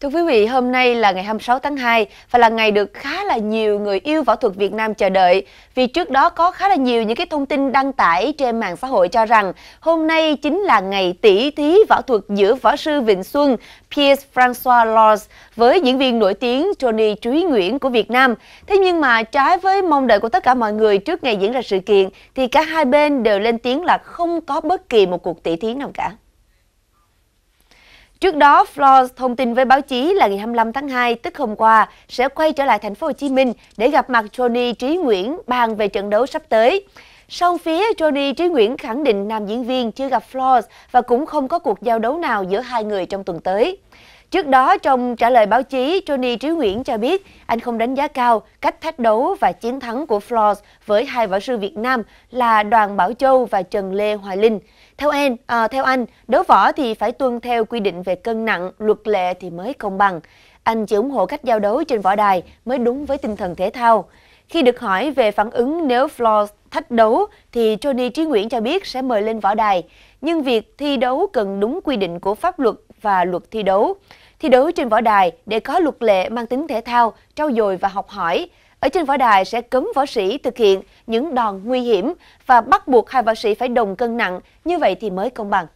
Thưa quý vị, hôm nay là ngày 26 tháng 2 và là ngày được khá là nhiều người yêu võ thuật Việt Nam chờ đợi. Vì trước đó có khá là nhiều những cái thông tin đăng tải trên mạng xã hội cho rằng hôm nay chính là ngày tỷ thí võ thuật giữa võ sư Vịnh Xuân Pierre François Lors với diễn viên nổi tiếng Johnny Trúy Nguyễn của Việt Nam. Thế nhưng mà trái với mong đợi của tất cả mọi người trước ngày diễn ra sự kiện thì cả hai bên đều lên tiếng là không có bất kỳ một cuộc tỷ thí nào cả. Trước đó, Flores thông tin với báo chí là ngày 25 tháng 2, tức hôm qua, sẽ quay trở lại thành phố Hồ Chí Minh để gặp mặt Johnny Trí Nguyễn bàn về trận đấu sắp tới. Song phía Johnny Trí Nguyễn khẳng định nam diễn viên chưa gặp Flores và cũng không có cuộc giao đấu nào giữa hai người trong tuần tới. Trước đó, trong trả lời báo chí, Johnny Trí Nguyễn cho biết anh không đánh giá cao cách thách đấu và chiến thắng của Flores với hai võ sư Việt Nam là Đoàn Bảo Châu và Trần Lê Hoài Linh. Theo anh, à, theo anh, đấu võ thì phải tuân theo quy định về cân nặng, luật lệ thì mới công bằng. Anh chỉ ủng hộ cách giao đấu trên võ đài mới đúng với tinh thần thể thao. Khi được hỏi về phản ứng nếu Flores thách đấu thì Johnny Trí Nguyễn cho biết sẽ mời lên võ đài. Nhưng việc thi đấu cần đúng quy định của pháp luật và luật thi đấu. Thi đấu trên võ đài để có luật lệ mang tính thể thao, trau dồi và học hỏi. Ở trên võ đài sẽ cấm võ sĩ thực hiện những đòn nguy hiểm và bắt buộc hai võ sĩ phải đồng cân nặng, như vậy thì mới công bằng.